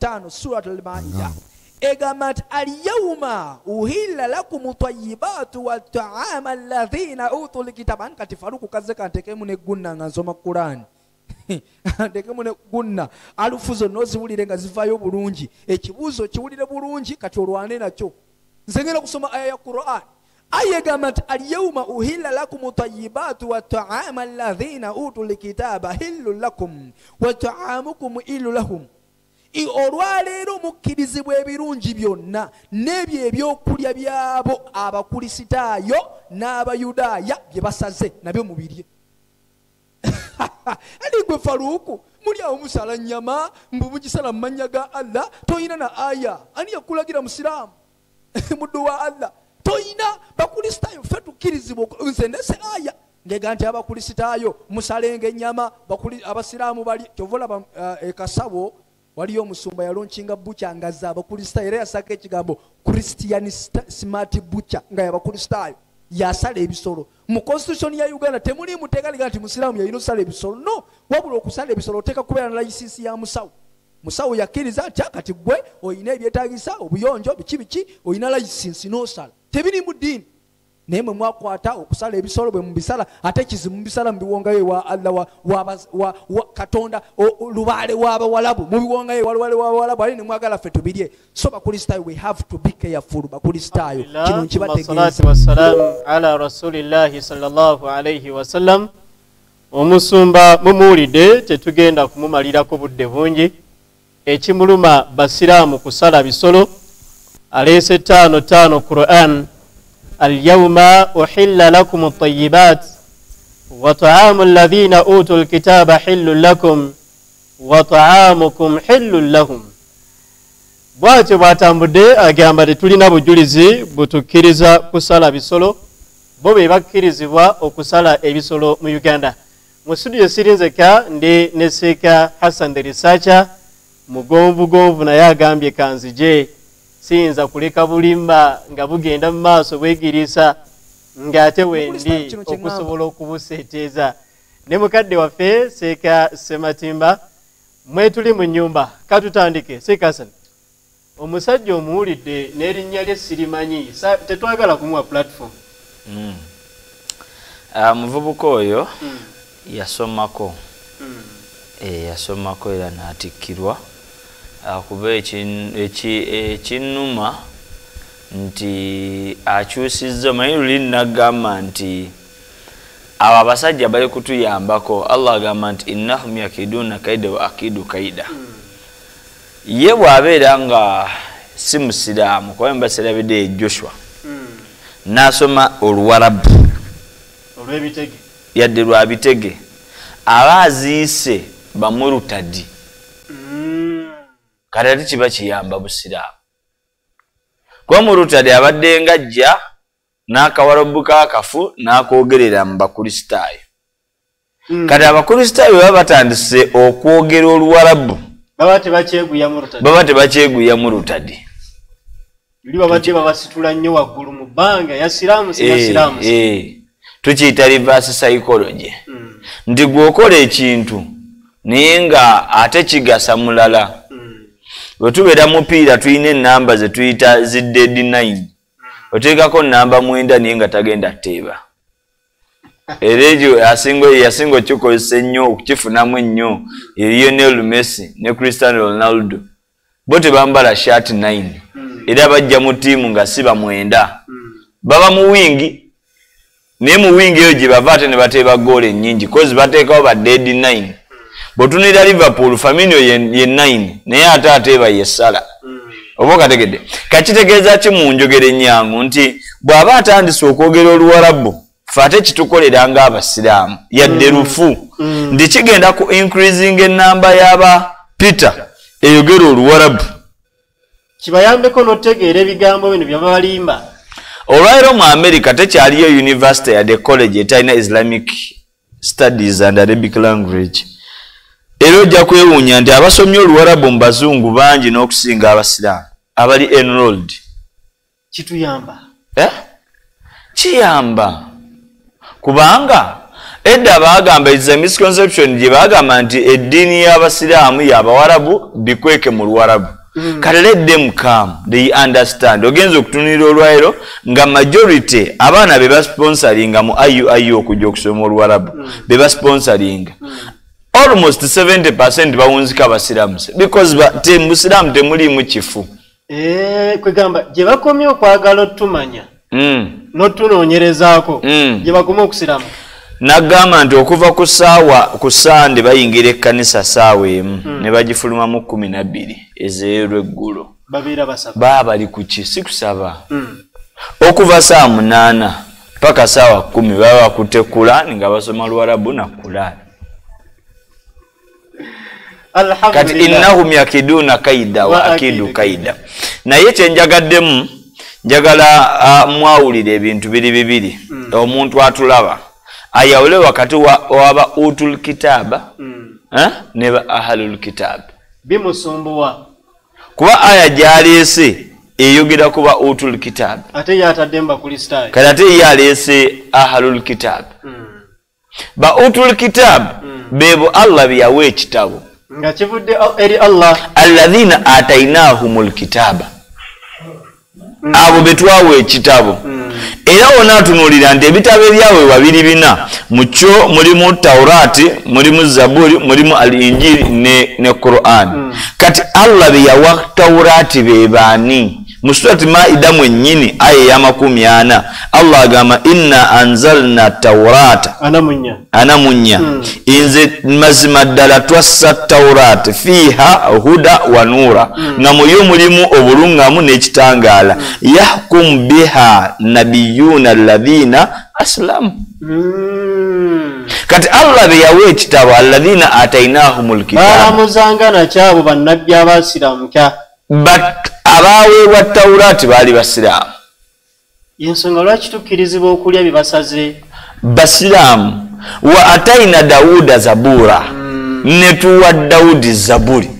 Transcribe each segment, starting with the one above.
ttaano surat al-maida egamba nti alyauma uhilla lakum tayibaatu wataama alladhina utu likitaba ani kati faruku kazze kantekemu ne gunna nga nsoma kurani ntekemu ne gunna. Alufu zonna oziwulire nga zivaayo bulungi ekibuuzo kiwulire bulungi kati olwane nakyo nzengera kusoma aya ya quran. Aya egamba nti alyauma uhilla lakum tayibaatu wataama alladhina utu kitaba. Hillu lakum wataamukum illu lahum. I- olwaleero mukkirizibwa ebirungi byonna n'ebyo ebyokulya byabo abakulisitaayo n'abayudaaya bye basaze nabyo mubirye. Ali gwe faluuku? Muli awo musala nyama mbu mugisala mu mannya ga allah toyina na aya? Ani yakulagira musiraamu? Muddu wa allah. Toyina bakulisitaayo ffe tukkirizibwa nze nese aya. Ndega nti abakulisitaayo musalenga ennyama abasiraamu bali kyova olaba ekasabo waliyo omusumba yalonkinga buca ngaze abakulisitaayo era yasaka ekigambo christian smart buca nga yabakulisitaayo yasala ebisolo. Mu constitution ya uganda temuli muteekaliga nti musiraamu yalina okusala ebisolo. No wabula okusala ebisolo oteeka kubeera na layisinsi ya musawo. Musawo yakkiriza nti akati gwe olina ebyetagisa obuyonjo biki biki olina layisinsi n'osala. Tebiri mu ddiini naye mwe mwakwata okusala ebisolo bwe mubisala ate kizibu mubisala mubiwongayo ewa allah wa, wa, baz- wa, wa katonda lubaale w'abawalabu mubiwongayo ewa lubaale w'abawalabu ali nemwagala ffe tubirye. So bakristaayo we have to be careful bakristaayo kino nkibategeeza. omusumba mumuwulidde tetugenda kumumalirako budde bungi. Ekimuluma basiraamu kusala bisolo. Aleese ttaano ttaano quran alyauma uhilla lakum atayibat wataamu alladhina utu lkitaba hillun lakum wataamukum hillun lahum bwatyo bwatambudde agamba tetulina bujulizi butukkiriza kusala bisolo bo be bakkirizibwa okusala ebisolo mu uganda. Mu studio sirinzeka ndi ne seeka hassan the researcher mugonvugonvu naye agambye kanzije siyinza kuleka bulimba nga bugenda mu maaso bwegiriisa ng'ate wendi okusobola okubuseeteeza. Ne mukadde waffe seeka sematimba mwetuli mu nyumba katutandike seeka hassan omusajja omuwulidde n'erinnya lye sirimanyi tetwagala kumuwa platform. Mm. Ah, muvubuka oyo yasomako. Eh, yasomako era n'atikkirwa Kuba ekin- eki- ekinnuma nti akyusizza omanyi luli nagamba nti abo abasajja bali kutuyambako allah agamba nti innahum yakiduna kaida wa akidu kaida. Ye bw'abeera nga si musiraamu kuba mbasirabidde joshua n'asoma oluwarabu yadde lwa bitege. Aba aziise bamurutadi kati ate kiba kiyamba busiraamu. Kuba murutadi abadde nga ajja n'akawarabu kaakafu n'akwogerera mu bakristaayo kati abakristaayo baba batandise okwogera oluwarabu baba tebakyeguya murutadi luli babadde babasitula nnyo waggulu mu bbanga Eh, eh. tukiyita reverse psychology. Mm, nti gweokola ekintu naye nga ate kigasa mulala bwe tubeera mupiira tulina enamba ze tuyita zi dead 9 oteekako namba mwenda naye nga tagenda teeba era ekyo asinga yasinga okikozesa ennyo okukifunamu ennyo. Ye lionel messi ne cristiano ronaldo. Bo tebambala shat 9 era bajja mu ttiimu nga si bamwenda baba mu wingi naye mu wingi eyo gye bava ate ne bateeba goolo ennyingi kozi bateekawo ba dead 9 bwetunira liverpool faminio ye ye 9 naye ate ateeba ye sala oba okategedde. Kakitegeeza ki mu njogera ennyangu nti bw'aba atandise okwogera oluwarabu fe ate kitukolera ng'abasiraamu yadde lufu. Nti kigenda ku increasing ennamba y'aba peter eyogera oluwarabu kibayambeko n'otegeera ebigambo bino byaba balimba olwaleero mu america tekyaliyo university yadde college etalina islamic studies and arabic language era ojja kwewuunya nti abasomye oluwarabu mu bazungu bangi n'okusinga abasiraamu abali enrolled. Kituyamba. Eh? kiyamba. Kubanga edda bagamba is a misconception gye bagamba nti eddiini y'abasiraamu yabawarabu bikweke mu luwarabu. Let them come they understand. Ogenza okutunulira olwairo nga majority abaana be basponsalinga mu iuiu okujja okusoma oluwarabu. Be basponsalinga almost 70 percent bawunzika abasiraamu because ba- te- mu busiraamu temuliimu kifu. Eh, kwegamba gye bakomye okwagala otumanya Mm. n'otunoonyerezaako Mm. gye bakoma okusiramu nagamba nti okuva ku saawa ku sande bayingira ekkanisa saawa emu ne bagifulumamu kumi nabbiri basaba. Baba bali ku ki? Si kusaba okuva saa munaana paka saawa kumi baba bakutte kulaani nga basoma luwarabu na kulaani kati innahum yakiduuna kaida wa akidu kaida. naye kyenjagaddemu njagala mwawulire ebintu biri bibiri. Omuntu atulaba ayawule wakati wa- waba utul kitaaba Mm. eh, ne ba ahalul kitaaba bimusumbuwa. Kuba aya gyaleese eyogera kuba utul kitaaba kati ate ye aleese ahalul kitaaba ba utul kitaaba beebo allah byeyawa ekitabo. Nga kivudde eri allah. Alladhina atainahum lkitaaba abo betwawa ekitabo. Era wona atunuulira nti ebitabo ebyawe wabiri bina. Mukyo mulimu taurati mulimu zaburi mulimu al injiri ne, ne quran. Kati allah beyawa taurati bebaani mu surati maida mwennyini aya eyamakumi ana allah agamba inna anzalna taurata anamunya anamunya nze mazima ddala twassa tawuraati fiiha huda wa nuura. Nga muyo mulimu obulungamu n'ekitangaala. Yahkumu biha nabiyuuna alladhiina aslamu. Mm. kati allah be yawa ekitabo alladhiina atainahum lkitaaba balamuzanga nakyabo bannabbi abasiramuka but tawulaati baali basiraamu. Yensonga lwaki tukkirizibwa okulya byebasaze basiraamu wa ataina dawuda zabuura ne tuwa dawudi zabuli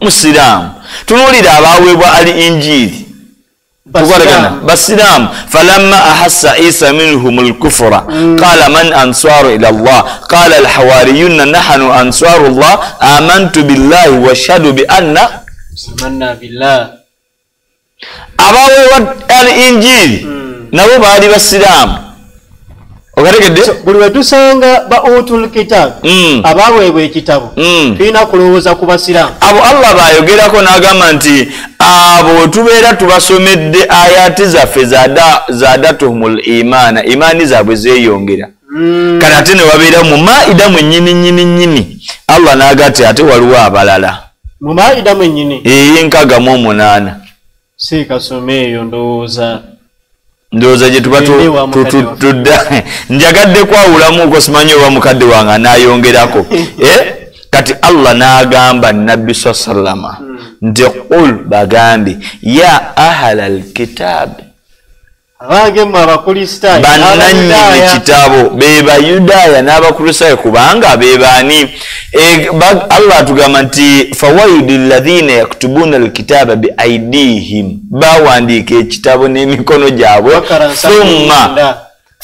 musiraamu. Tunuulira abaweebwa ali injiri tukolagana basiraamu. Falamma ahassa isa minhum lkufura qala man answaru ila llah qala alhawariyuna nahanu answaru llah amantu billahi washhadu bianna abaweebwa ali injiiri nabo baali basiraamu okategedde buli we tusanga ba utul kitab Mm. abaweebwa ekitabo Mm. tulina kulowooza ku basiraamu abo allah bayogerako n'agamba nti abo tubeera tubasomedde ayati zaffe zada- zadatuhumul imaana imaani zaabwe zeeyongera. Kati ate ne wabeera mu maida mwennyini nnyini nnyini allah n'aga ti ate waliwo abalala mu maayida mwennyini ey'enkaga mu omunaana. Siikasome eyo ndowooza. Ndowooza gye tuba tudda njagadde kwawulamuko simanyi oba mukadde wange anayongerako Eh, kati allah n'agamba nabbi sa sallama nti qul bagambe ya ahala lkitaabi abange mmwe abakristaayo bannannyini kitabo be bayudaaya n'abakristaayo kubanga be baani. E, allah atugamba nti fawaidu llathina yaktubuuna alkitaaba biaidihim bawandiika ekitabo n'emikono gyabwe.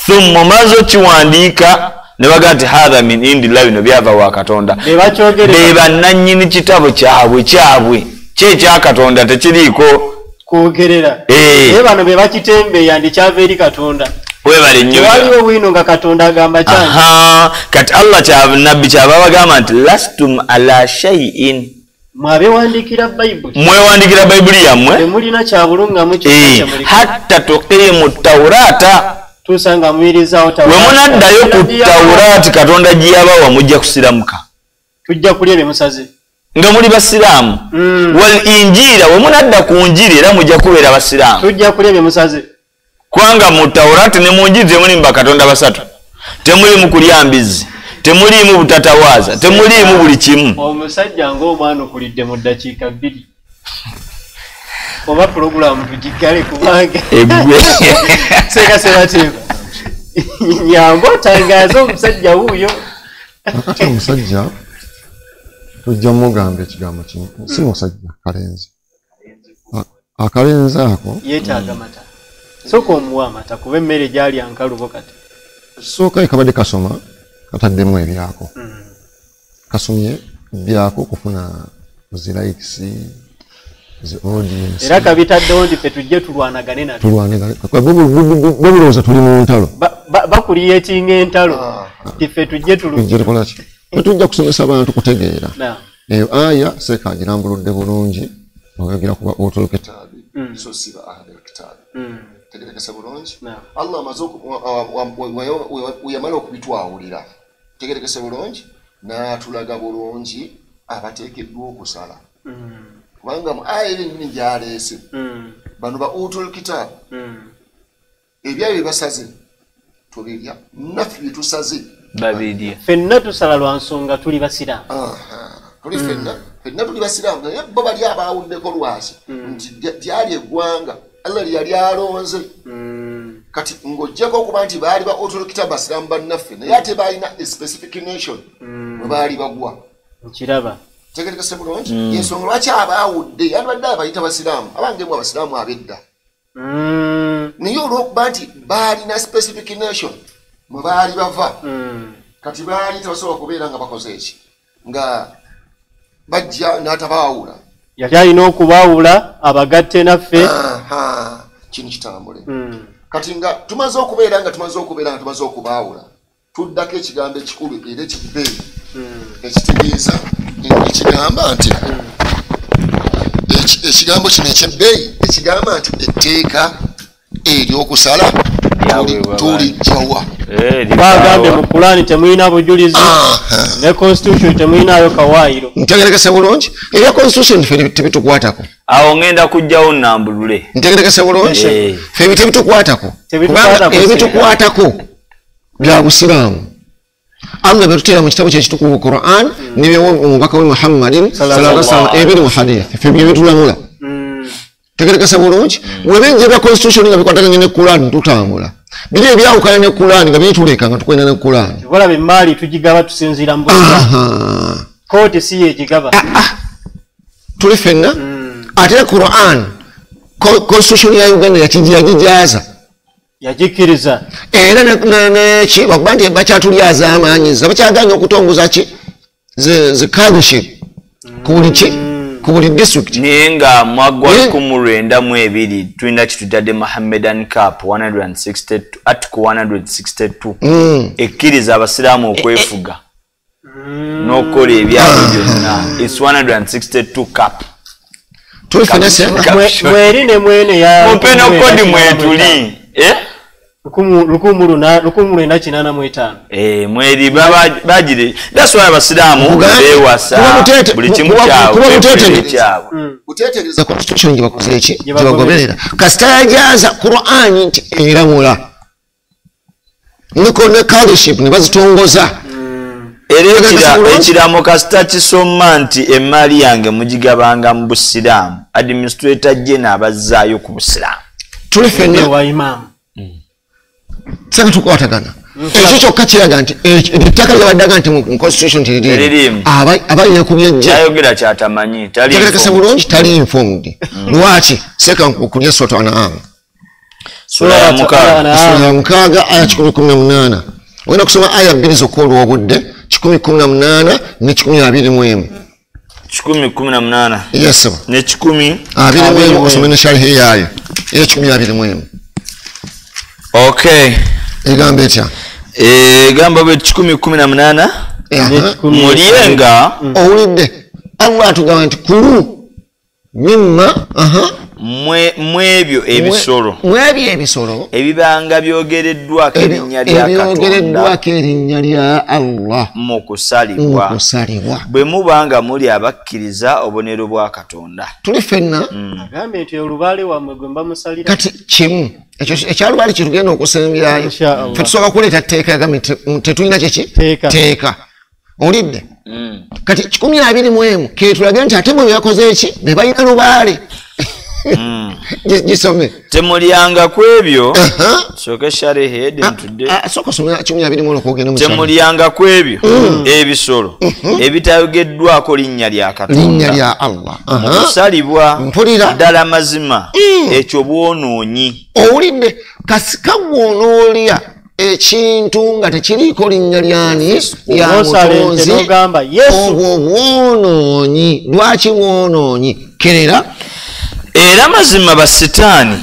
Thumma omaze okiwandiika ne bagaa nti hatha min indillah bino byava wa katonda. Be bannannyini kitabo kyabwe kyabwe. Kyekyakatonda tekiriiko kwogerera. Eh. naye bano bebakitembeeya ndi kyava eri katonda. Webale nnyo tewaliwo bwino nga katonda agamba Aha, kati allah nabbi kyava bagamba nti lastum ala shaiin mwabewandiikira bayibuli mwewandikira bayibuli yammwe? Temulina kyabulungamu Eh, hatta tuqimu taurata tuusa nga muyirizawo we munaddayo ku taurati katonda gyeyabawa mujja kusiramuka. Tujja kulya byemusaze nga muli basiraamu. Mm. wal injiira we munadda ku njiri era mujja kubeera basiraamu. Tujja kulya byemusaze kubanga mu taurati ne mu njiri temulimu bakatonda basatu. Temulimu kulya mbizzi temulimu butatawaaza temulimu buli kimu. Omusajja ngaomwana okulidde mu ddakiika bbiri. Oba pulogulaamu tugigale kubanga Eggwe. seeka sebateeba nyangu otangaaze omusajja wuuyo. Omusajja tujja mugamba ekigambo kino si musajja kalenzi akalenzi ako yeetaaga mata soka omuwa amata kuba emmere gyali ankalubo kati ekisooka kabadde kasoma kataddemu ebyako kasomye byako okufuna zilikes zi audience era kabitaddewo nti fe tujje tulwanagane nabyo tulwanebabulowooza tuli mu ntalo Ba- ba- bakuliyetinga entalo nti fe tujje tulu jetukolaki tetujja kusomesa abantu kutegeera. Eyo aya seeka agirambuludde bulungi oyogera kuba otoloketaabi so siba ahadal kitaabi Mm. tegerekese bulungi. Allah weyamala okubitwawulira. Tegerekese bulungi? N'atulaga bulungi abateekeddwa okusala. Mm. kubanga mu aya erennyini gyaleese? Mm. bano ba utul kitaabu Mm. ebyayo byebasaze tubirya naffe byetusaze babirya fenna tusala lwa nsonga tuli basiraamu. Tuli fenna fenna tuli basiraamu. Naye bo bali abawuddeko lwaki? Nti lya- lyali eggwanga allah lyeyali alonze. Mm. kati ng'ojjako okuba nti baali ba otolokita basiraamu bannaffe naye ate baalina specific nation mwe baali bagwa. Nkiraba. Tegerekese bulungi ensonga lwaki abaawudde? Yandibadde abayita basiraamu. Abangemu abasiraamu ab'edda. Mm. naye olw'okuba nti baalina specific nation mwe baali bava. Mm. kati baali tebasobola kubeera nga bakoze eki nga bajja n'atabaawula. Yali alina okubaawula abagatte naffe. Kino kitambule. Mm. kati nga tumaze okubeera nga tumaze okubeera nga tumaze okubaawula tuddako ekigambo ekikulu era ekibbeeyi ekitegeeza ekigamba nti eki- ekigambo kino ekyebbeeyi ekigamba nti etteeka eryokusala tulijjawa Eh, bagambye mu pulaani temulina bujulizi ne constitution temulinayo kawaayiro ntegerekese bulungi ebya constitution ffe tebitukwatako awo ngenda kujjawo nambulule ntegerekese bulungi Eh. ffe tebitukwatako Tebitukwatako, kubanga ebitukwatako bya busiraamu. Allah byetutera mu kitabo kyekitukuvu quran omubaka we muhammadin ebiri mu hadithi ffe bye tegerekese bulungi webinja ebya constitution nga bikwataganye ne quran tutambula. Biri ebyawukana ne quran nga byetuleka nga tukwenda ne quran. Olaba emaali tugigaba tusinziira mu busiraamu kooti si yegigaba tuli fenna ate quran co- constitution ya uganda yakijagijaaza yagikkiriza era ne- ne- neki bakuba nti bakyatulyaza amaanyiza bakyaganya okutongoza ki? Zi zi kadship ku buli ki ku buli district naye nga mwaggwa Eh. 192 tulina kitutadde mohammedan cap 162 article 162 Mm. ekkiriza abasiraamu okwefuga. N'okukola ebyabwe byonna. Its 162 cap tuli fenna se Ka- Mwe- mweri ne mwene ya mumpe nokodi mwetuli mweri baba- bagire that's why abasiraamu mutete- buli kimu kuba- kyabwe kuba muteetereza. buli kyabwe. Kuteetereza constitution gye bakoze eki Gye gye bagoberera. bagoberera. Kasita yajaaza qurani nti eramula. Niko ne kadship ne bazitongoza. Era Tegeeza bulungi. ekiramo kasita kisoma nti emaali yange mugigabanga mu busiraamu. Administrator jena abazzaayo ku busiraamu. Tuli fenna wa imaamu sanga tukwatagana ekyo kyokka kiraga nti ekyo- eryo ettaka lyabaddaga nti mu constitution teririimu abalina ku byejja kyayogera kyatamanyi tali tegerekese informed. bulungi tali informed lwaki sekankulya Sura ya mukaaga. aya kikumi kumi na munaana ogenda kusoma aya bbiri zokka olw'obudde kikumi kumi na munaana ne kikumi abiri mu emu kikumi kumi na munaana yesebo ne kikumi abiri mu emu osome ne sharihi yaayo era kikumi abiri mu emu okay. Egamba etya egamba bwe kikumi kumi na munaana mulyenga owulidde allah atugamba nti kulu mimma mwebyo ebisolo. mwebyo ebisolo. Ebibanga byogereddwako erinnya lya katonda. ebyogereddwako erinnya lya allah. Mu kusalibwa. Mukusalibwa bwe muba nga muli abakkiriza obubonero bwa katonda. Tuli fenna agambye nti olubaale wammwe gwe mbamusalira kati kimu ekyo- ekyalubaali kyetugenda okusembyayo Insha Allah. fe tusooka kuleeta tteeka yagambye te- tetulina kiki Teeka. olidde? Kati kikumi abiri mu emu ketulage nti ate bwe yakoze eki ne balina lubaale gisome. Temulyanga ku ebyo. Aha. soke sharehead ntudde. Ah, sooka somera kikumi abiri mu emu okogenda mu temulyanga ku ebyo. Ebisolo. Ebitayogeddwako linnya lya linnya katonda lya allah. Kusalibwa Mpulira. ddala mazima. Ekyo bwonoonyi owulidde. Kasika gwonoolya ekintu nga tekiriiko linnya lyani lya Osalente mutonzi. n'ogamba Yesu. ogwo mwonoonyi lwaki mwonoonyi kerera era mazima basitaani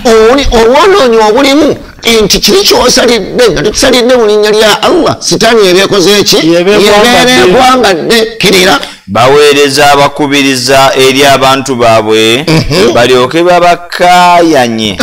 obwonoonyi obulimu nti kiri kyosalidde nga tekisalidde mu linnya lya allah sitaani yebeekoze eki Yebeekwambadde. yebeera ekwambadde kerera baweereza abakubiriza eri abantu baabwe balyoke babakaayanye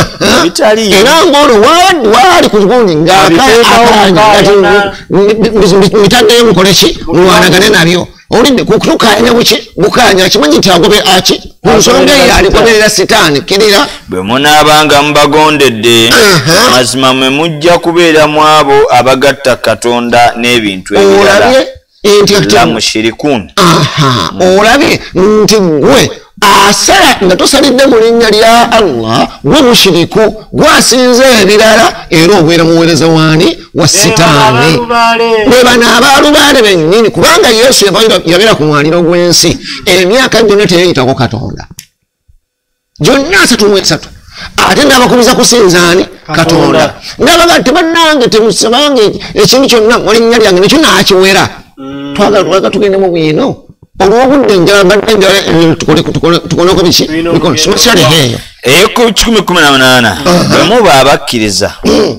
era ngaolwo waali ku gundi Abiteekawo mukaayana. ngamitaddeyo mukoleki mulwanagane nabyo olidde kutukanya buki? Bukanya akimanyi nti agobe aki? Ku nsonga eyo aligoberera sitaani kirira. Bwe munaabanga mubagondedde mazima mwe mujja kubeera mu abo abagatta katonda n'ebintu ebirala. Olabye nti la mushirikun aha olabye nti gwe asala nga tosalidde mu linnya lya allah. Gwe mushiriku gwasinza ebirala era obeera muweereza waani? Wa sitaani. bwe bano abaalubaale bennyini kubanga yesu yabeera ku mwaliro gw'ensi. Emyaka gyonna teyeyitako katonda. Gyonna asatu mu esatu. Ate n'abakubiza kusinzaani katonda. N'abaga tebannange temusabange ekintu kyonna mu linnya lyange nekyo naakiwera twagala twagala tugende mu bwino olw'obudde enjala badde enjala eh, tukole- tukole- tukoleko biki Tulina Bikono, okugenda simusaleheeyo eku 118 bwe muba abakkiriza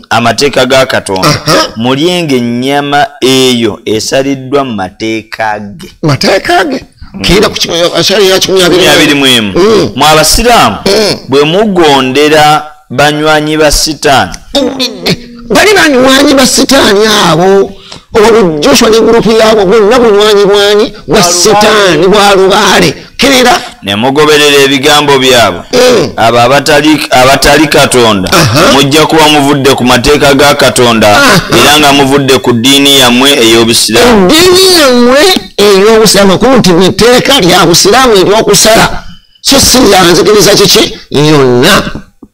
amateeka ga katonda mulyenga ennyama eyo esaliddwa mu mateeka ge. Mateeka ge? Kenda ku akyali ya kikumi abiri. Abiri mu emu. Mm. mu abasiraamu Mm. bwe mugondera banywanyi ba sitaani. Owulidde bali banywanyi ba sitaani abo oba joshua ne gurupu yaabo bonna bunywanyi bwanyi bwa sitaani bwa lubaale kerera ne mugoberera ebigambo byabwe. Mm. abo abatali katonda mujja kuba muvudde ku mateeka ga katonda Aha. era nga muvudde ku ddiini yammwe ey'obusiraamu. Eddiini yammwe ey'obusiraamu kuba nti etteeka lya busiraamu ery'okusala so si lyanzikiriza kiki? Yonna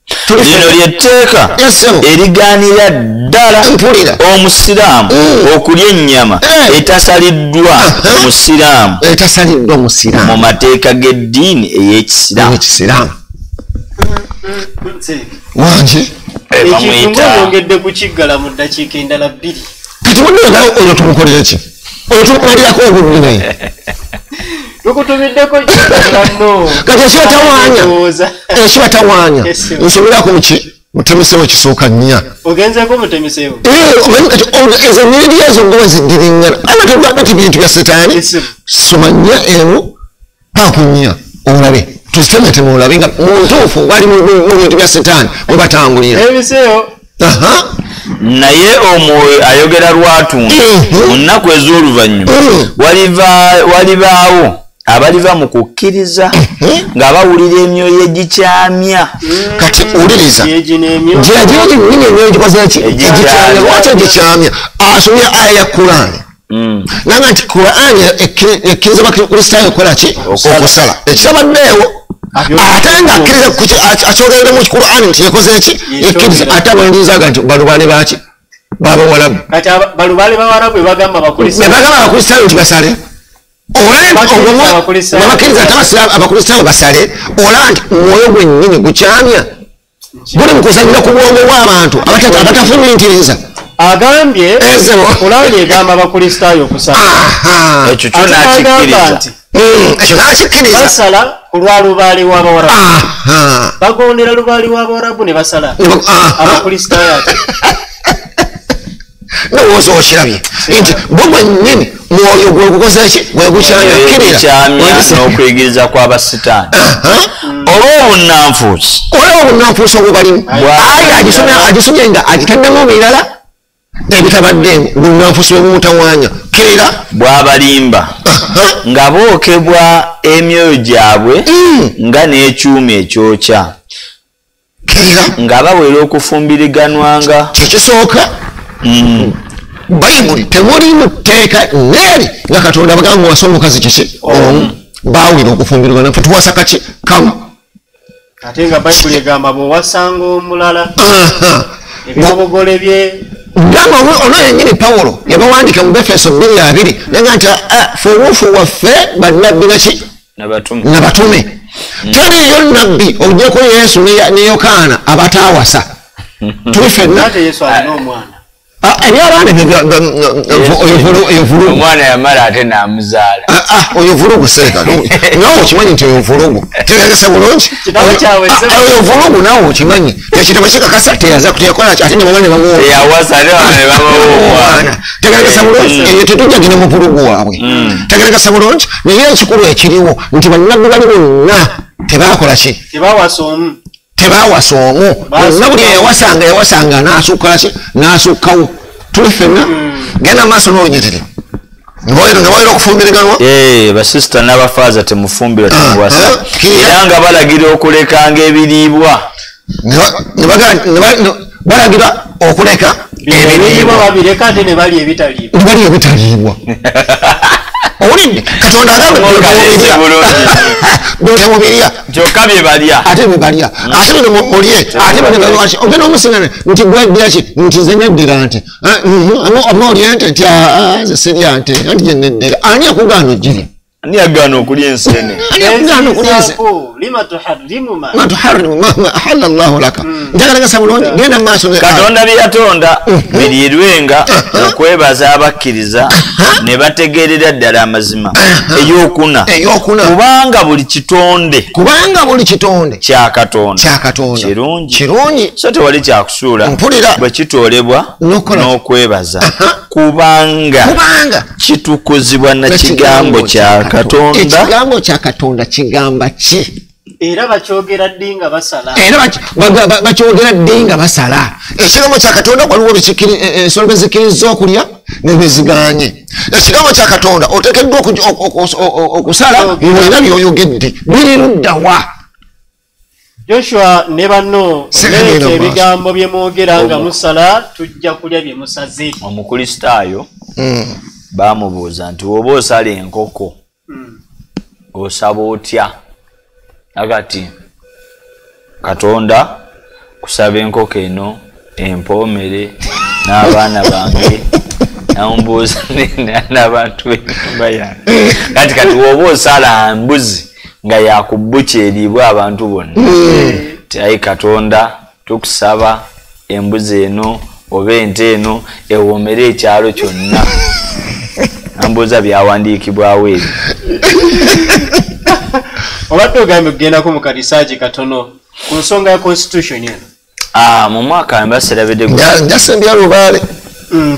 lino lyetteeka erigaanira ddala omusiraamu Mm. okulya ennyama Eh. etasaliddwa musiraamu mu mateeka g'eddiini ey'ekisiraamu. Ekisiraamu wangi? Eh, ekintu bamuyita ngaoyongedde kukiggala mu ddakiika endala bbiri. Kati munnanga oyo tumukolera ki? Oyo tumumalirako obudde naye tukutumiddeko kati ekibatawaanya Yes, sir. nsoberako muki mutemesewo kisooka nnya. Eh, ezo miriri ezo nga weziddiringana abatugamba ti bintu bya setaani. Soma nnya emu paaku nnya. Olabe. Tuzitemete olabe nga muntuufu wali mu bintu bya setaani. Ebiseewo Aha. Naye omwoyo ayogera lwatunda mu nnaku ez'oluvannyuma waliva- walibaawo abaliva mu kukkiriza nga bawulira emyoyo egikyamya. Kati wuliriza. Gyeragira ginnimi emyoyo ki Egikyamya. lwaki egikyamya asomya aya ya kuraani Mm. Nanga nti kuraani ekkiriza bakristaayo okukola ki? Okusala. okusala ekirabaddeewo ate nga akkiriza ku ki- mu kuraani nti yekoze ki? Ekkiriza ate abandizaga nti balubale baki babawalabu bagamba bakristaayo abakristaayo nti basale. Bakkiriza abakristaayo. babakkiriza ate abakristaayo basale. Olaba nti mwoyo gwennyini gukyamya. Guli mukuzanyira ku bwongo bw'abantu abata- abatafumiitiriza agambye kulaani egamba abakristaayo okusala. Aha. ekyo kyo ate agamba nakikkiriza nti Mm, nakikkiriza basala ku lwa lubaale w'abawarabu Aha. bagondera lubaale w'abawarabu ne basala. Abakristaayo ate. Nowooza okirabye? Nti bo gwennyini mwoyo gwe gukoze ki? Gwe gukyamya kkirira ekyamya n'okuyigiriza kw'abasitaani olw'obunnanfuusi olaba obunanfuusa obwe balimu? Ayi agisomye nga agitaddemu ebirala ebitabadde bunanfuusi bwe bumutawaanya kkirira bw'abalimba. Nga bookebwa emyoyo gyabwe nga n'ekyuma ekyokya. Kkirira nga bawera okufumbiriganwanga kyekisooka Mm. bayibuli temulimu tteeka neeri nga katonda bagamba wasa omukazi kiki omu baawulira okufumbirigana fe tuwasa kaki kamu ate nga bayibuli egamba bw'owasanga omulala ebibobogole bye gamba ono yenyini pawulo yabawandika mu befeso bbiri abiri naga nti "Ah, fe obuufu waffe bannabbi naki nabatume nabatume teriyo nabbi ogyeko yesu ne ne yokaana abataawasa tuli fenna ate yesu alina omwana Ah, ebyalaane eyo vulugu omwana yamala ate namuzaala oyo vulugu sereka nawe okimanyi nti oyo vulugu tegegesa bulungi Kitabo kyawe, Ah, Sebo. oyo vulugu nawe okimanyi ekitabo kikakasa teyaza teyakola ate ne baba ne bamuwa teyawasa ate bana ne babawoomwana tegeregesa bulungi eyo tetujagine mu vulugu waabwe tegeregesa bulungi naye ekikulu ekiriwo nti bannabbi bali bonna tebakola ki tebawasa omu tebawasa omu bonna buli eyawasanga yawasanga nasukka ki? Nasukkawo tuli fenna genda maaso n'olunyiriri ngabaira okufumbiriganwa? Eh, basisita n'abafaaza temufumbira temuwasa. Ah, ah, era nga balagira okulekanga ebiriibwa. Balagira okuleka ebiriibwa tebali ebitaliibwa owulidde katonda kyokka bye ate bebalya ate bino mu- mulye ate ogenda omusingana nti gweddira ki? Nti nze neddira nti Ah, mhm, oba olye nte nti "Ah, nze sirya nte. Anti gyeneddira ani akugaana ogirya ani yagaana okulya ensene ne- katonda bye yatonda birirwenga okwebaza abakkiriza ne bategeerera ddala amazima eyokuna. Kubanga buli kitonde. Kya katonda. Kirungi. So tewali kyakusuula bwe kitoolebwa N'okola. n'okwebaza kubanga kubanga kitukuzibwa na kigambo kya katonda. Ekigambo kya katonda kigamba ki? Era bakyogera ddi nga basala? Era bakyogera ddi nga basala? Ekigambo kya katonda waliwo bikikiri- eh, ensolo bezikiriza okulya nebeziganye ekigambo kya katonda otekeddwa okusala era byoyogedde biri luddawa joshua ne banno leeta ebigambo bye mwogera nga musala tujja kulya bye musaze. Omukristaayo bamubuuza nti woba osala enkoko? Osaba otya? Agati katonda kusaba enkoko eno empoomere n'abaana bange namubuuza ne- n'abantu b'ennyumba yange. Kati kati woba osala mbuzi nga yakubbuki eriibwa abantu bonna. Ti ayi katonda tukusaba embuzi eno oba ente eno ewoomere ekyalo kyonna. Nambuuza byawandiikibwawo ebyo obadde ogambye okugendako mu karisaagi katono ku nsonga ya constitution eno. Ah, mu mwaka mbaserabidde njasembya lubaale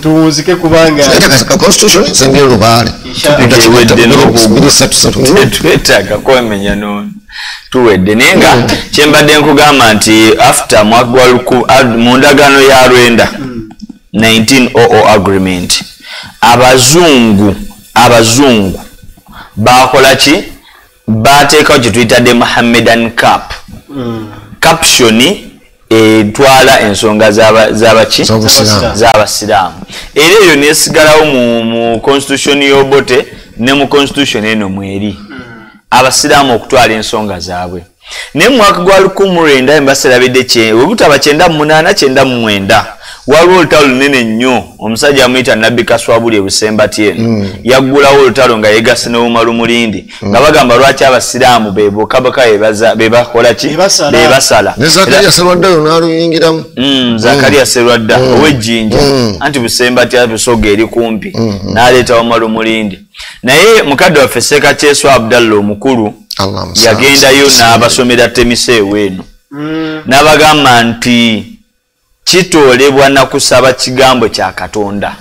tuwunzike kubanga ka constitution sembya lubaale Insha- Ewedde n'okuggwa. Satu. twetaaga kwemenya nono tuwedde. Naye nga kyembadde nkugamba nti after mwaka gwa mu ndagaano ya lwenda 1900 agreement abazungu abazungu bakola ki? Bateekawo kyetuyitadde muhammedan cap captioni etwala ensonga zabaki? Z'abasiraamu. Era eyo nesigalawo mu constitution yobote ne mu constitution eno mweri. Abasiraamu okutwala ensonga zaabwe. Naye mu mwaka gwa 19 embaserabidde bwebutaba 98 99 waliwo olutalo lunene nnyo. Omusajja amuyita nabbi kaswabuli ebusembati eno. Yaggulawo olutalo nga yegase newuma mulindi. Nga bagamba lwaki abasiraamu bebokaboka bebakola ki? Bebasala. zakariya serwaddayo n'aluyingiramu. Mm, zakariya serwadda owejjinja. Anti busembatya busoga eri kumpi. N'aleetawo malumulindi naye mukadde waffe seeka kyeswa abdalla omukulu yagendayo n'abasomera temiseewo eno. N'abagamba nti kitoolebwa na kusaba kigambo kya katonda.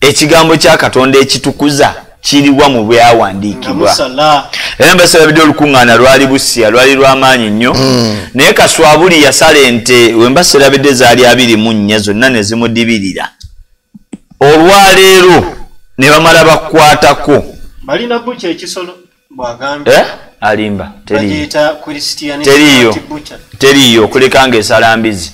Ekigambo kya katonda ekitukuza kiriwa mu byawandiikibwa. Era mbasabidde olukuŋŋaana lwali busiya lwali lw'amaanyi nnyo. Naye kaswabuli yasala ente wembaserabidde zaali abiri mu nnya zonna ne zimudibirira olwaleero ne bamala bakwatako. Balina bucha ekisolo? Bwagambye eh? Alimba. Teriyo Teriyo. okuleka ngaesala mbizi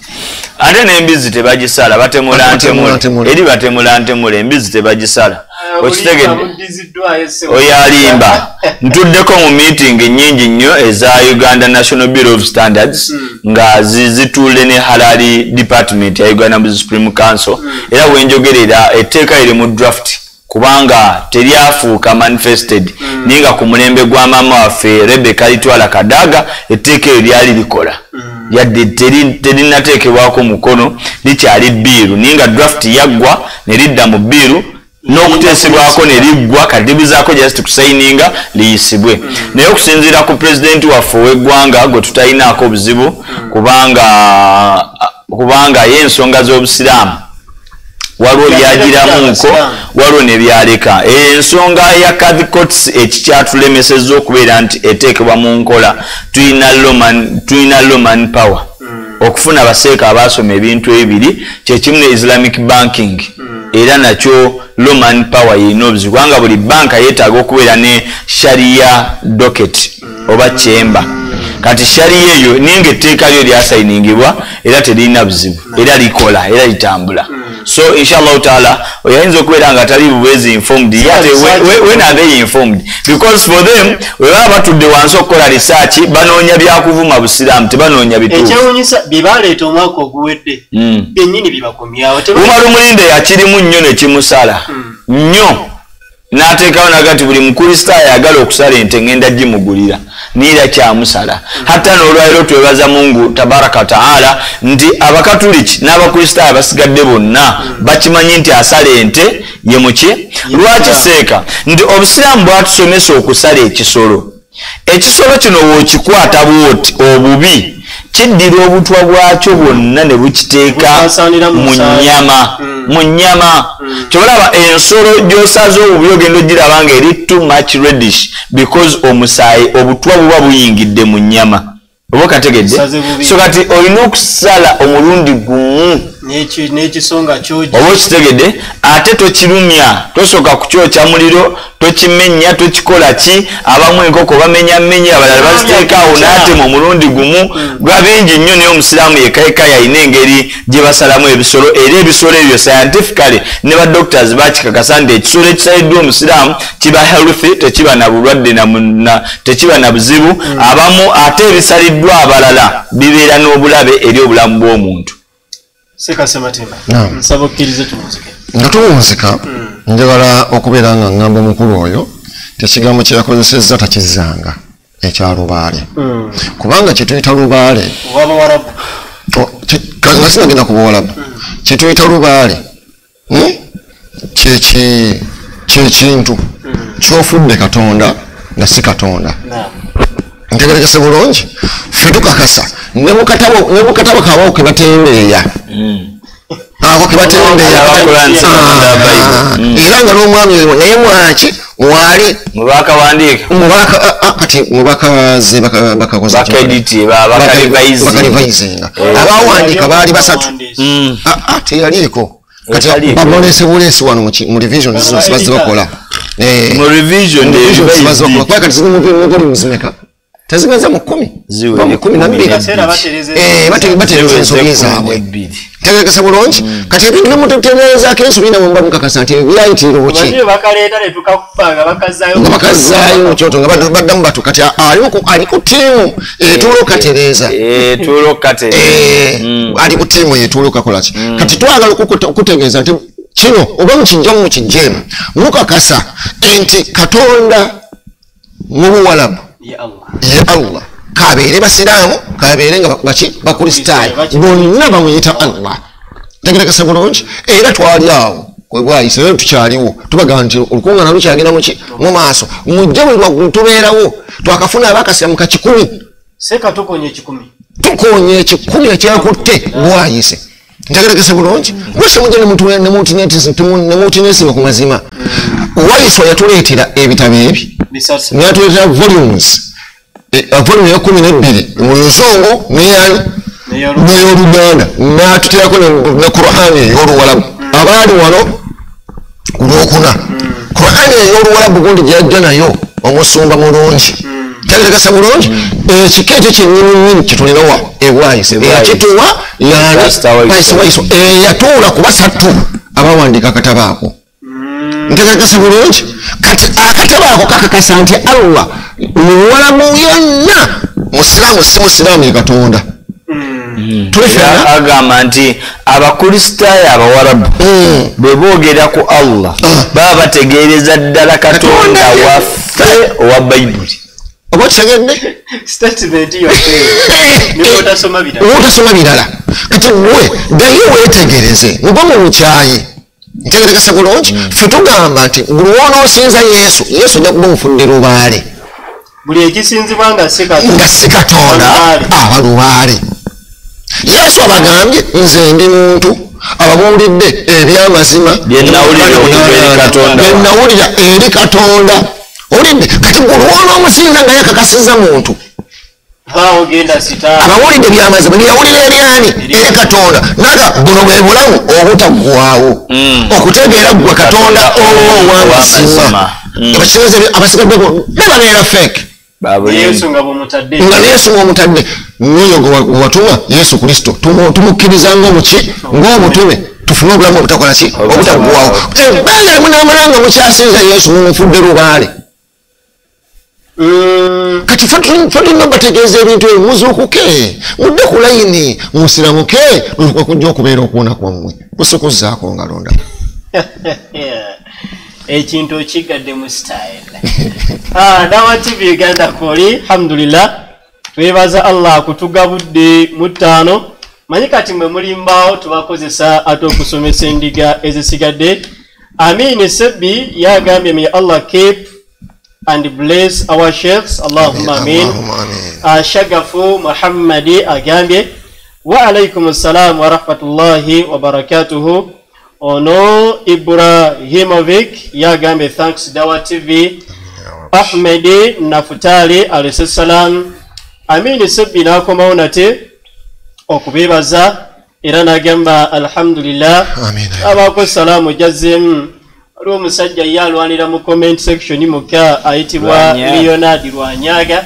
ate n'embizi tebagisala batemula ntemule. eri batemula ntemule embizi tebagisala. Okitegedde oyo alimba. Ntuddeko mu meeting nyingi nnyo eza uganda national bureau of standards nga zi- zituule ne halali department ya uganda supreme council. Era wenjogerera etteeka liri mu draft kubanga teryafuuka manifested. Naye nga ku mulembe gwa maama waffe rebeka litwala kadaga etteeka eryo lyali likola. Yadde teri- terinateekebwako mukono likyali biiru naye nga draft yaggwa ne lidda mu biiru n'okuteesebwako ne liggwa kati libuzaako just kusayininga liyisibwe. Naye okusinziira ku pulezidenti waffe ow'eggwanga gwe tutalinaako buzibu kubanga kubanga ye ensonga z'obusiraamu waliwo byagiramuko waliwo ne byaleka ensonga ya cathcots ekikyatulemesezza okubeera nti eteekebwa mu nkola. Tulina Roman- power. Okufuna abaseeka abaasoma ebintu ebiri kyekimu ne islamic banking. Era nakyo roman power yeyina obuzibu kubanga buli banka yeetaaga okubeera ne sharia docket oba kyemba kati sharia eyo naye nga etteeka lyo lyasayiningibwa era teririna buzibu era likola era litambula. So inshallahu taala oyinza okubeera nga tali bubwezi informed yate when are they informed. Because for them webaba batudde wansi okukola research banoonya byakuvuma busiraamu tebanoonya bituufu. Ekyewunyisa bye baleeta omwaka oguwedde Mm. byennyini bibakomyawo umar umulinde yakirimu nnyo nekimusala nnyo n'ateekawo naga nti buli mukristaayo ayagala okusala ente ngenda gimugulira niira kyamusala. Hatta n'olwaliro twebaza mungu tabaraka wataala nti abakatuliki n'abakristaayo basigadde bonna bakimanyi nti asala ente ye muki lwaki seeka nti obusiraamu bwatusomesa okusala ekisolo. Ekisolo kino wookikwata bwoti obubi kiddira obutwa bwakyo bwonna ne bukiteeka mu nnyama. Mm. Mu nnyama. Kyobalaba ensolo gyosaze obubi ogenda ogiraba nga eri too much reddish because omusaayi obutwa buba buyingidde mu nnyama. Oba okategedde? So kati olina okusala omulundi gumu oba okitegedde ate tokirumya tosooka kukyokya muliro tokimenya tokikola ki? Abamu enkoko bamenyamenya abalala baziteekaawo n'atema omulundi gumu. Gwa bingi nnyo naye omusiraamu yekayeka yalina engeri gye basalamu ebisolo era ebisolo ebyo scientifically ne badoctors bakikakasa nti ekisolo ekisaliddwa omusiraamu kiba healthy tekiba na bulwadde tekiba na buzibu. Abamu ate ebisaliddwa abalala bibeera n'obulabe eri obulamu bw'omuntu nga tuwunzika njagala okubeera nga ŋŋamba omukulu oyo tekigambo kyeyakozeseza takizanga ekyalubaale kubanga kyetuyita lubaale nga sinagenda ku buwalabu kyetuyita lubaale hmm? kyekintu kyofudde katonda nga si katonda ntegerekese bulungi ffe tukakasa ne mukatabo ne mukatabo kabawo ke batembeeya ako ke batembeeya Abakola nti Ah, Bible. era nga n'omwami oyo naye mwaki mwali mubaka ah, ah, kati mubakaze baka- bakakoze ki? Bakaediti, ba- bakalivayizi. bakalivayizinga abawandiika baali basatu Ah, ah, teyaliiko kati Teyaliiko. babuleesebuleesi wano mu mu revision zino sibazi bakola Eh, mu revision mu revision the sibazi bakola revised. kuba kati ziri tezigenza mu kkumi Ziwe Ba mu kkumi na bbiri. Kaseera batereza Eh, bate- batereza ensobi zaabwe. tegekese bulungi. Kati ebyo nemuteterezaako ensobi namwe mba mukakasa nti ebyayitiro ki nga mu kyoto nga bad- baddamu batu kati ali ku- ali ku tiimu etuula okatereeza Eh, okukate Eh, ali ku tiimu yetuula okakola ki? Kati twagala okutegeeza nti kino oba mukijjamu mukijjeemu mukakasa nti katonda mu buwalabu ya allah. Kabeere basiraamu kabeere nga baki bakristaayo bonna bamuyita allah. Tegerekese bulungi. Era twali awo webwayise era tukyaliwo tubagaa nti olukuŋŋana lukyagenda muki mu maaso. Mujje bwe lwaggulu tubeerawo twakafuna abakasira mu kakikumi seka tukonya ekikumi ekyakutte. Bwayise ntegerekese bulungi bwese mujje nemutinesiba ku mazima wayiswa yatuleetera ebitabo ebi. Bisatu natuleetera volumes. Eh, volume ya kumi nebbiri mu nsongo neyani N'ey'Olu- n'eyoluganda natuterako ne- ne qurani ey'oluwalabu. Abaali wano ku lwokuna qurani ey'oluwalabu gundi gyajja nayo omusumba mulungi tegerekesa bulungi ekika ekyo kyennyininyini kitulinawa ebwayise eyakituwa yani Pastor Waiso. Pastor waiso eyatuula ku basatu abawandiika akatabo ako ntegerekese bulungi kati akatabo ako kakakasa nti allah muwalamu yonna musiraamu si musiraamu ye katonda. Tulifera agamba nti abakristaayo abawarabu Mm. bwe boogera ku allah. Ah. baba bategeereza ddala katonda waffe owa bayibuli oba okitegedde otasoma birala. Kati gwe gaye wetegereze muba mu bukyayi. Ntegerekesa bulungi. Fe tugamba nti buli woonoosinza yesu yesu ojja kuba omufudde lubaale buli ekisinzibwa nga si katonda nga aba lubaale. Yesu abagambye nze ndi muntu ababuulidde ebyamazima. Bye nawulira okuva eri Katonda. Olidde kati olwonoomusinza nga yakakasiza muntu. Abawulidde byamazima byeyawulira eryani eri katonda. Naga buno bwe bulamu obutaggwawo Mm. okutegeera gwe katonda Ow'amazima. Mm. abakibaza abasigadde nebabeera feke yesu nga nga yesu ngaomutadde nyoyo gwe watuma yesu kristo. Tumu- tumukkiriza ngaomuki ngaomutume tufune obulamu obutakola ki? Obutaggwawo ebbanga limu namala nga mukyasinza yesu mumufudde lubaale kati fe tulina bategeeza ebintu ebyo muzuukuke mudde ku layini musiramuke okujja okubeera okuwona kwammwe kusikuzaako nga londa. Ekintu okigadde mu style. Ah, dawa tv uganda koli alhamdulillah. Twebaza allah kutugabudde mu ttaano. Manyi kati mwe mulimbawo tubakozesa ate okusomesa endiga ezisigadde? Amin sebbi yagambye may allah keep and bless our sheikhs. Allahumma amin. amin. Ah, muhammadi agambye wa alaikum ssalam warahmatullahi wabarakatuhu ono ibrahimovic yagambye thanks dawa tv ahmedi nafutali alaihissalam amini sebbi nakomawo nate okubebaza era nagamba alhamdulillah. Amin. abako salaamu jazzeemu waliwo omusajja ye alwanira mu comment section muka ayitibwa leonard lwanyaga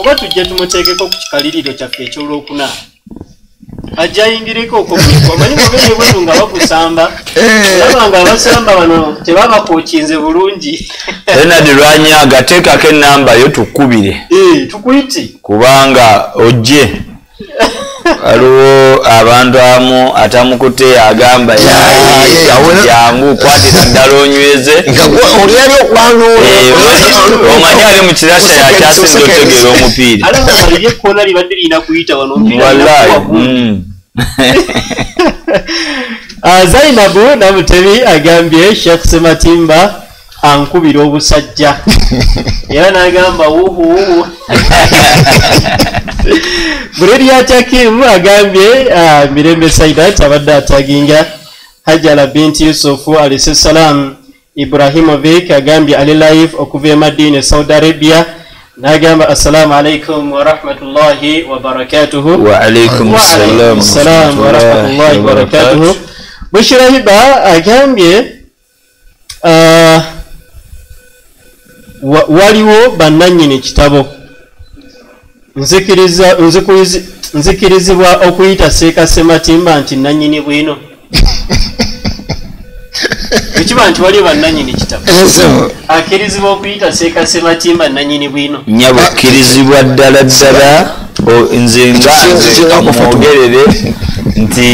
oba tujje tumuteekeko ku kikaliriro kyaffe ekyolwokuna. Ajja ayingireko okomanyi mubere bweru nga bakusamba. Olaba nga abasamba bano tebabakokinze bulungi. Lenard lwanyaga teekako enamba yo tukubire Eh, tukuyiti kubanga ojje waliwo abantu amu atamukutte agamba jangu kwatira ddala onyweze Eh, omanyi- ali mu kirasa yakyasinza otegeera omupiira gungi. mm. Ah, zainabu namutebi agambye shekh sematimba ankubira obusajja era nagamba wuhuwuhu bureryatakim agambye ah, mirembe saidat abadde ataginga hajala binti yusufu alaihissalam ibrahimovic agambye ali live okuva e madina saudi arabia nagamba assalamu alaikum warahmatullahi wabarakatuhu wa alaikum Waalaikum salaam warahmatullahi wabarakatuhu bushirahiba agambye ah, wa- waliwo bannanyini kitabo nzikirizibwa okuyita seeka sematimba nti nanyini bwino ekiba nti waliwo bannanyini kitabo enzo akirizibwa okuyita seeka sematimba nanyini bwino nyabukkirizibwa ddala ddala o- nze nga nze kamwogerere nti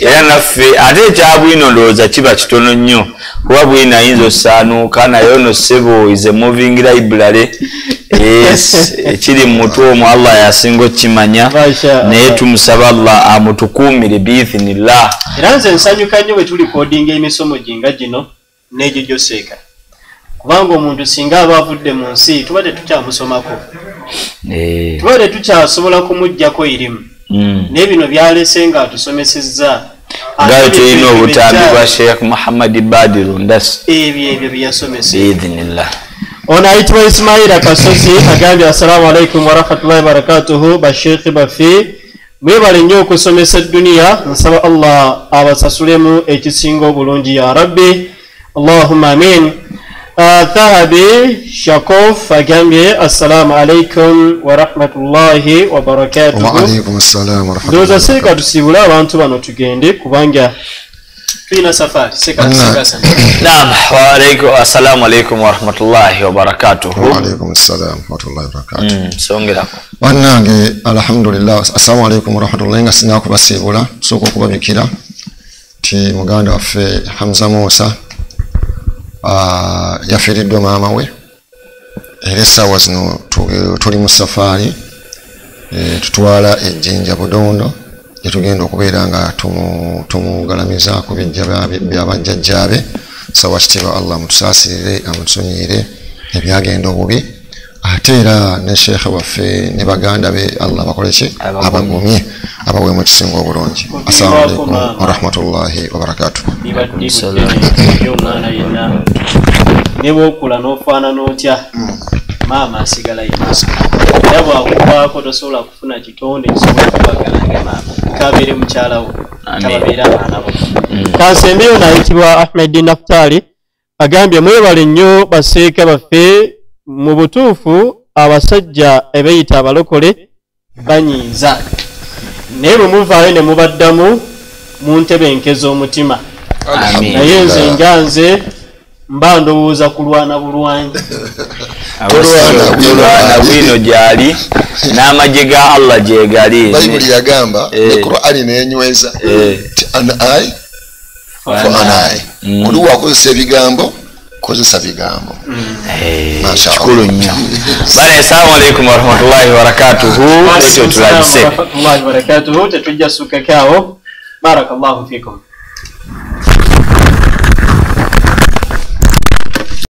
era naffe ate ekyabwino ndowooza kiba kitono nnyo kuba bwino ayinza osaanuuka naye ono ssebo is a moving library. Yes, ekiri mu mutwe omwo allah yasinga okukimanya. Naye tumusaba allah amutukuumire biithinillah era nze nsanyuka nnyo bwe tulikodinga emisomo ginga gino n'egyo gyoseeka. Kubanga omuntu singa aba avudde mu nsi tuba tetukyamusomako. Eh, tuba tetukyasobola kumuggyako erimu mm. naye bino byalese nga atusomesezza Ate tulina obutambi bwa sheikh muhammadi badiru ndasi. Ebyo ebyo byeyasomesa biithinillah ono ayitibwa isimaila kasozi agambye assalamu alaikum warahmatullahi wabarakatuhu basheekhi baffe mwebale nnyo okusomesa edduniya nsaba allah abasasulemu ekisinga obulungi ya rabbi. Allahumma amin Ah, thahabi shakof agambye assalamu alaikum warahmatullahi ndowooza seeka tusiibule abantu bano tugende kubanga tulina safari assalamu alaikum warahmatullahi wabarakatuhu waalaikum salaam warahmatullahi wabarakatu Mm, bannange alhamdulillah assalamu alaikum warahmatullahi nga singa kubasiibula tusooka okubabikira ti muganda waffe hamza musa yafiiriddwa maama we. Era essaawa zino tu- tuli mu safaari eh, tutwala ejjinja budondo gyetugenda okubeera nga tumu- tumugalamizaako bijja bya- byabajjajjaabe sawa kitiibwa allah mutusaasirire amutusonyiire ebyagenda obubi. Ate era ne sheekhe waffe ne baganda be allah bakoleki Abagumye. abaweemu ekisinga obulungi. Assalamu alaikum warahmatullahi wabarakatuh ne bwokula n'ofaanana otya maama asigala yenna era bwakuvaako tosobola kufuna kitonde kisobola okubagalanga maama. Kabeere mukyalawo kababeere abaana bo. Kansembeyo nayitibwa ahmedi nafutaali agambye mwebale nnyo baseeka baffe mu butuufu abasajja ebeeyita abalokole banyiiza naye bwe muvaayo ne mubaddamu muntebenkeza omutima naye nze nga nze mba ndowooza kulwana bulwanyi. Tolwana bwino gyali. n'amagye ga allah gyegali bayibuli yagamba Eh. ne qurani nenyweza. Eh. ti an ai for an ai Mm. oli wakozesa ebigambo kozesa bigambo. Kikulu Allah. nnyo. Bale assalamu alaikum warahmatullahi wabarakatuhu. Ekyo tulabise tetujja sukkakaawo barakallahu fikum